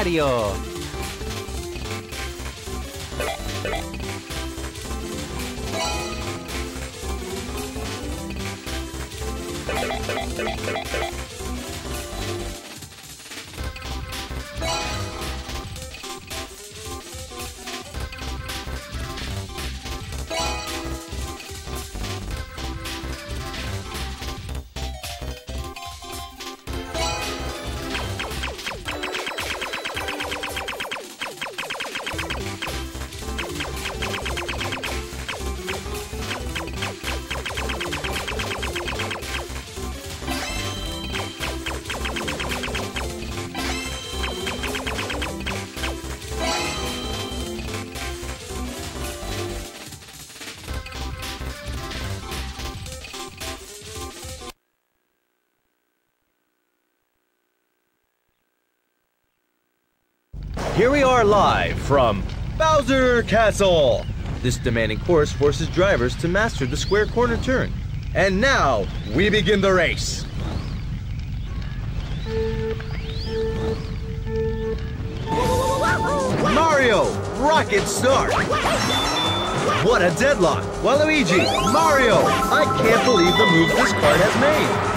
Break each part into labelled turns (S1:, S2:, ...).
S1: Mario.
S2: Here we are live from Bowser Castle. This demanding course forces drivers to master the square corner turn. And now, we begin the race. Mario, rocket start. What a deadlock. Waluigi, Mario, I can't believe the move this card has made.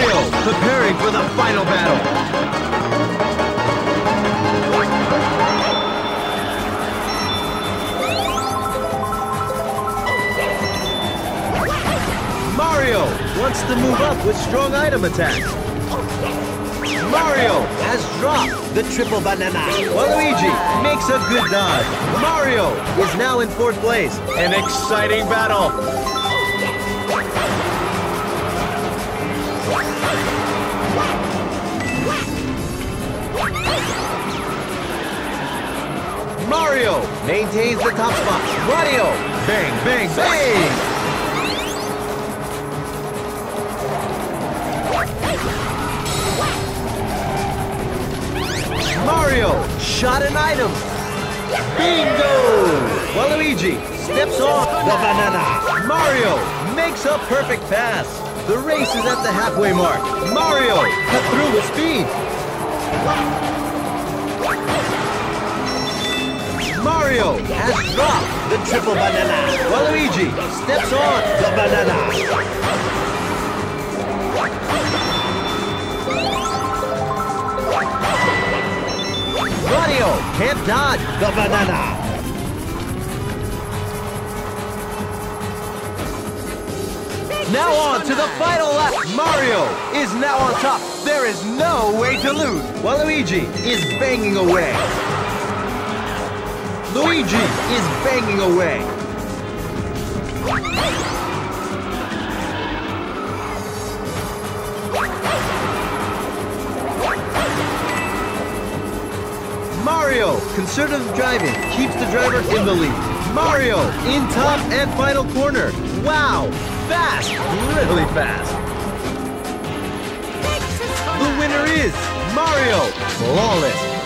S2: Mario, preparing for the final battle. Mario wants to move up with strong item attacks. Mario has dropped the triple banana. Waluigi makes a good dodge. Mario is now in fourth place. An exciting battle. Mario maintains the top spot. Mario, bang, bang, bang! Mario shot an item. Bingo! Waluigi steps off the banana. Mario makes a perfect pass. The race is at the halfway mark. Mario cut through with speed. Mario has dropped the triple banana. Waluigi steps on the banana. Mario can't dodge the banana. Now on to the final lap. Mario is now on top. There is no way to lose. Waluigi is banging away. Luigi is banging away. Mario, conservative driving keeps the driver in the lead. Mario in top and final corner. Wow, fast, really fast. The winner is Mario, flawless.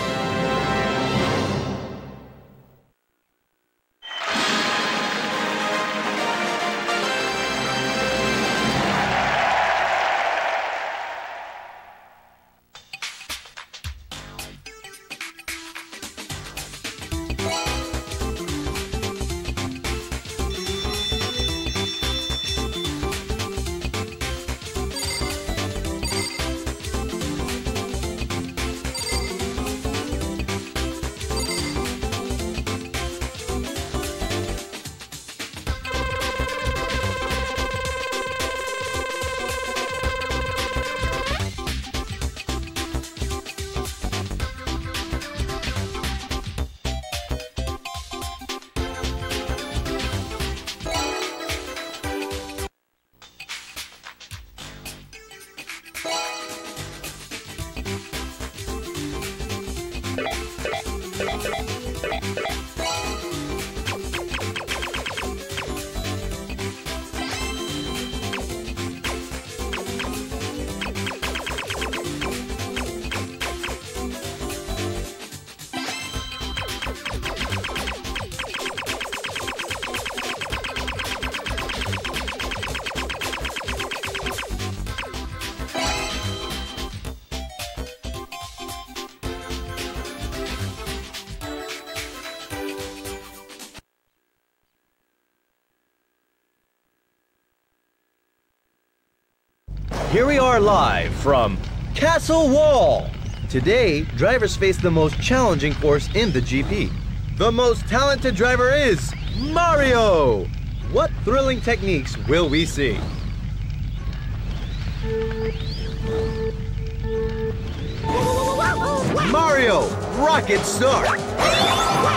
S2: Here we are live from Castle Wall. Today, drivers face the most challenging course in the GP. The most talented driver is Mario! What thrilling techniques will we see? Mario, rocket start!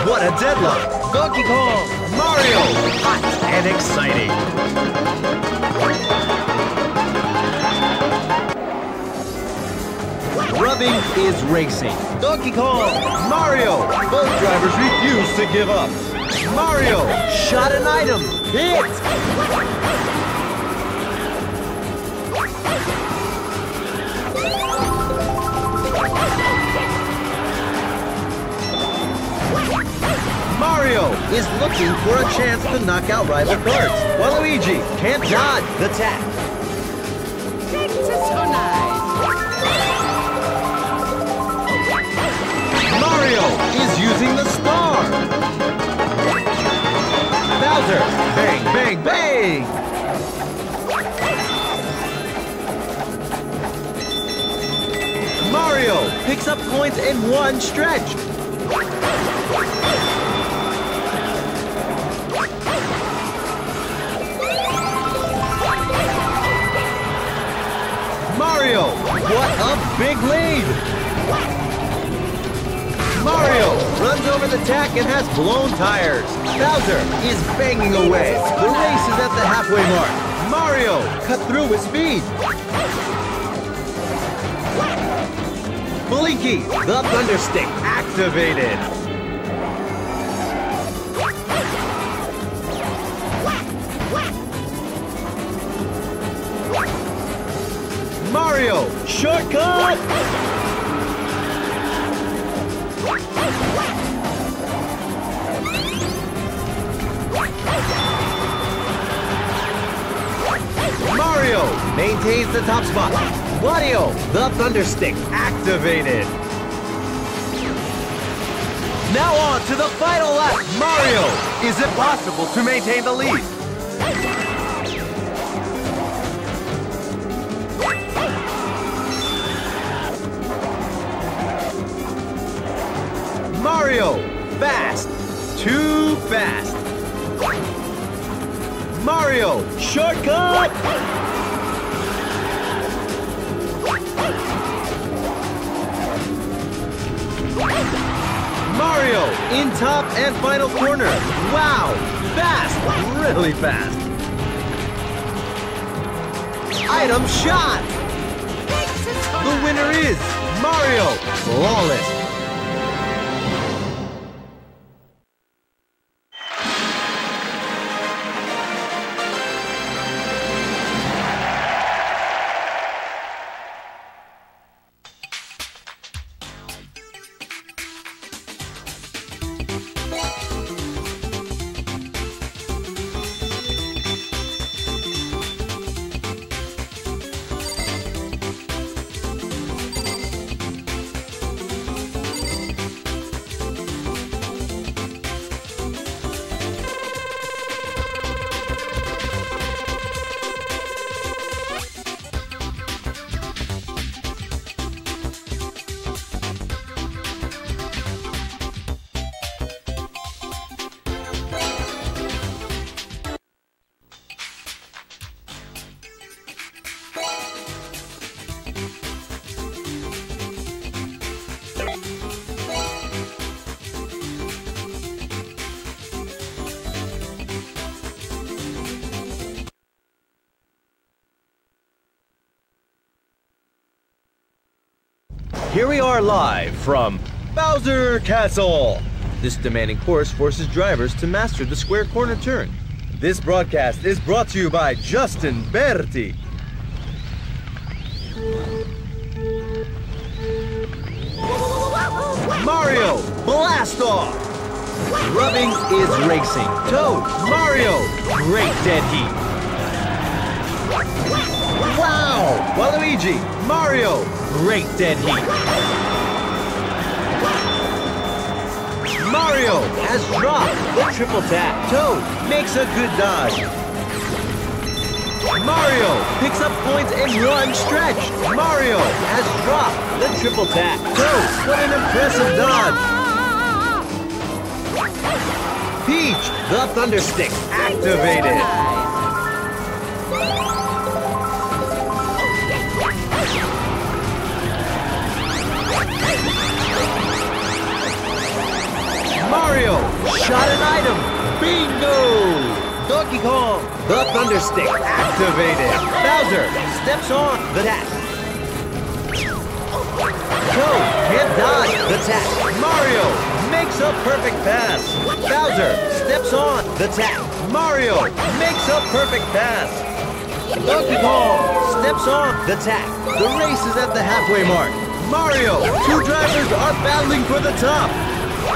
S2: What a deadlock! Donkey Kong, Mario, hot and exciting! Rubbing is racing. Donkey Kong, Mario, both drivers refuse to give up. Mario, shot an item, hit! Mario is looking for a chance to knock out rival carts. Waluigi can't dodge the attack. Is using the star. Bowser, bang, bang, bang. Mario picks up coins in one stretch. Mario, what a big lead! Mario runs over the tack and has blown tires. Bowser is banging away. The race is at the halfway mark. Mario cut through with speed. Blinky, the Thunder Stick activated. Mario, shortcut! Mario maintains the top spot. Wario, the Thunder Stick activated. Now on to the final lap. Mario, is it possible to maintain the lead? Mario, fast, too fast. Mario, shortcut! Mario, in top and final corner. Wow, fast, really fast. Item shot! The winner is Mario, flawless. Here we are live from Bowser Castle. This demanding course forces drivers to master the square corner turn. This broadcast is brought to you by Justin Berti. Mario, blast off! Rubbing is racing. Toad, Mario, great dead heat. Wow! Waluigi, Mario, great dead heat. Mario has dropped the triple tap. Toad makes a good dodge. Mario picks up points in one stretch. Mario has dropped the triple tap. Toad, what an impressive dodge. Peach, the Thunder Stick, activated. Donkey Kong, the Thunder Stick, activated. Bowser steps on the tap. Toad can't dodge the tap. Mario makes a perfect pass. Bowser steps on the tap. Mario makes a perfect pass. Donkey Kong steps on the tap. The race is at the halfway mark. Mario, two drivers are battling for the top.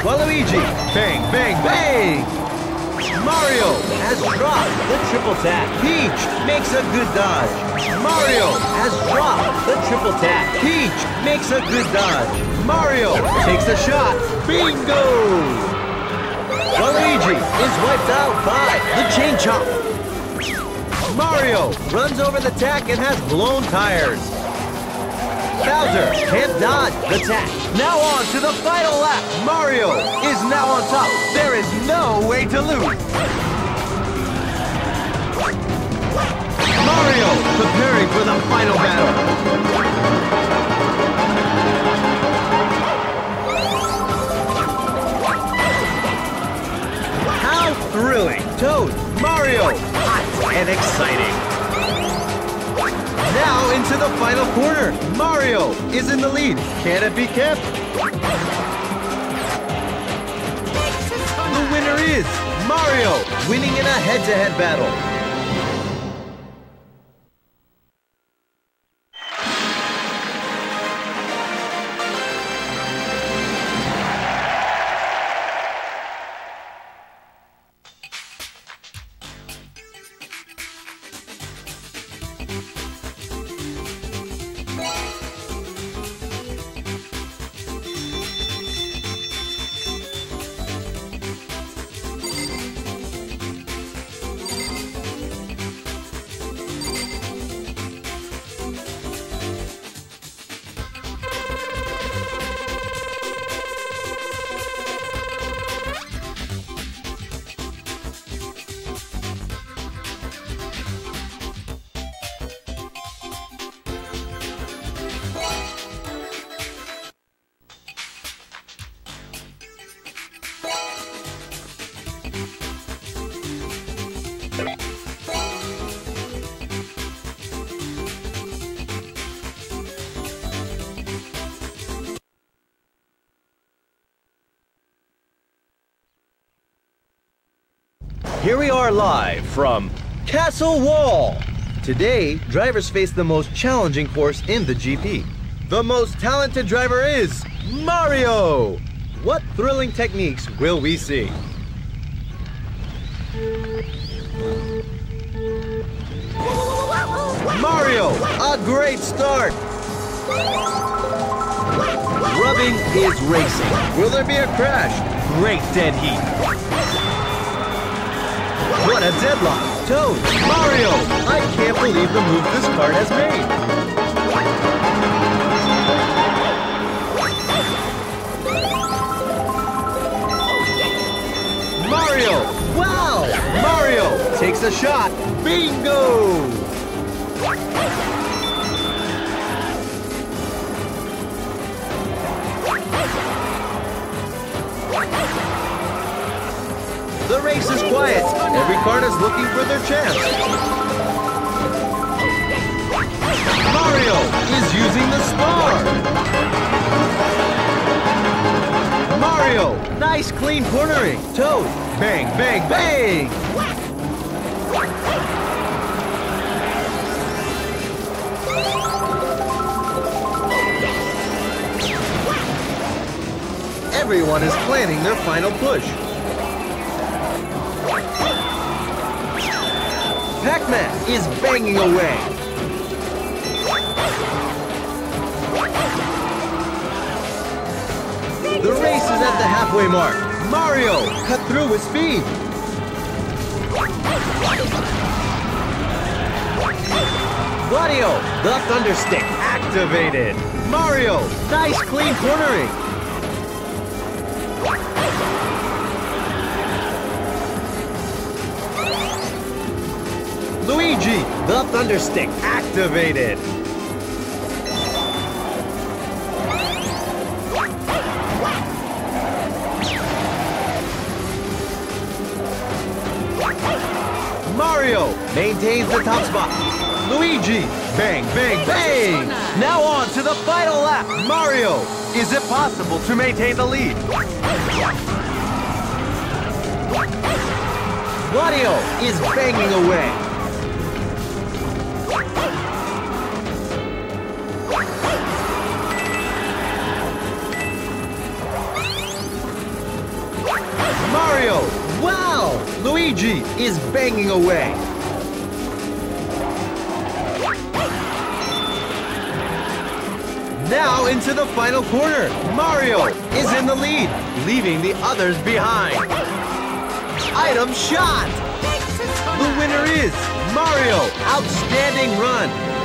S2: Waluigi, bang, bang, bang! Mario has dropped the triple tap. Peach makes a good dodge. Mario has dropped the triple tap. Peach makes a good dodge. Mario takes a shot. Bingo! Luigi is wiped out by the chain chomp. Mario runs over the tack and has blown tires. Bowser can't dodge the tap. Now on to the final lap. Mario is now on top. There is no way to lose. Mario preparing for the final battle. How thrilling! Toad, Mario, hot and exciting. Now into the final corner. Mario is in the lead. Can it be kept? The winner is Mario, winning in a head-to-head -head battle. Here we are live from Castle Wall. Today, drivers face the most challenging course in the GP. The most talented driver is Mario! What thrilling techniques will we see? Mario, a great start! Rubbing is racing. Will there be a crash? Great dead heat. What a deadlock! Toad! Mario! I can't believe the move this card has made! Mario! Wow! Mario takes a shot! Bingo! Race is quiet. Every card is looking for their chance. Mario is using the star. Mario, nice clean cornering. Toad, bang, bang, bang. Everyone is planning their final push. Pac-Man is banging away. The race is at the halfway mark. Mario cut through with speed. Gladio, the Thunder Stick activated. Mario, nice clean cornering. Luigi, the Thunderstick activated. Mario maintains the top spot. Luigi, bang, bang, bang! Now on to the final lap. Mario, is it possible to maintain the lead? Gladio is banging away. Luigi is banging away. Now into the final corner. Mario is in the lead, leaving the others behind. Item shot! The winner is Mario. Outstanding run.